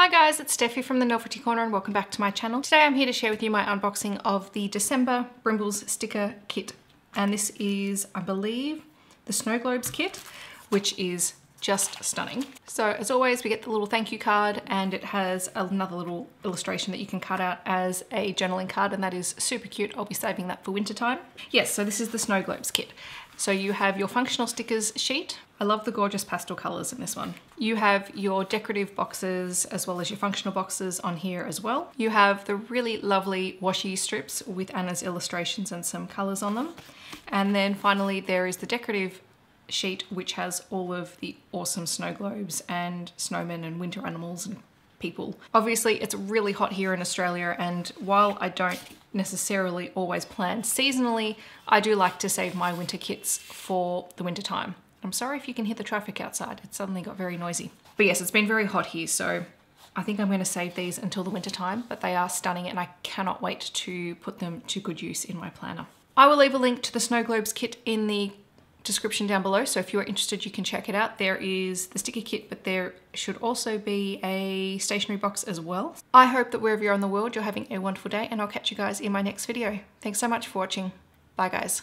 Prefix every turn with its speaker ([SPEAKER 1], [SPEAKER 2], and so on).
[SPEAKER 1] Hi guys, it's Steffi from the Noveltea Corner and welcome back to my channel. Today I'm here to share with you my unboxing of the December Brimbles sticker kit. And this is, I believe, the Snow Globes kit, which is just stunning. So as always, we get the little thank you card and it has another little illustration that you can cut out as a journaling card and that is super cute. I'll be saving that for winter time. Yes, so this is the Snow Globes kit. So you have your functional stickers sheet. I love the gorgeous pastel colors in this one. You have your decorative boxes as well as your functional boxes on here as well. You have the really lovely washi strips with Anna's illustrations and some colors on them. And then finally there is the decorative sheet which has all of the awesome snow globes and snowmen and winter animals and people. Obviously it's really hot here in Australia and while I don't necessarily always plan seasonally, I do like to save my winter kits for the winter time. I'm sorry if you can hear the traffic outside, it suddenly got very noisy. But yes, it's been very hot here, so I think I'm gonna save these until the winter time, but they are stunning and I cannot wait to put them to good use in my planner. I will leave a link to the Snow Globes kit in the description down below. So if you're interested, you can check it out. There is the sticker kit, but there should also be a stationery box as well. I hope that wherever you're in the world, you're having a wonderful day and I'll catch you guys in my next video. Thanks so much for watching. Bye guys.